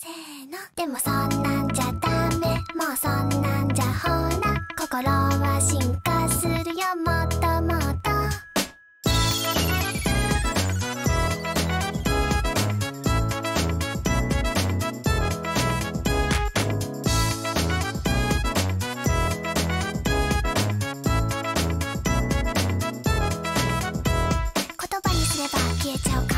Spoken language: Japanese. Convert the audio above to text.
せーの。でもそんなんじゃダメ。もうそんなんじゃほら心は進化するよ。もっともっと。言葉にすれば消えちゃうか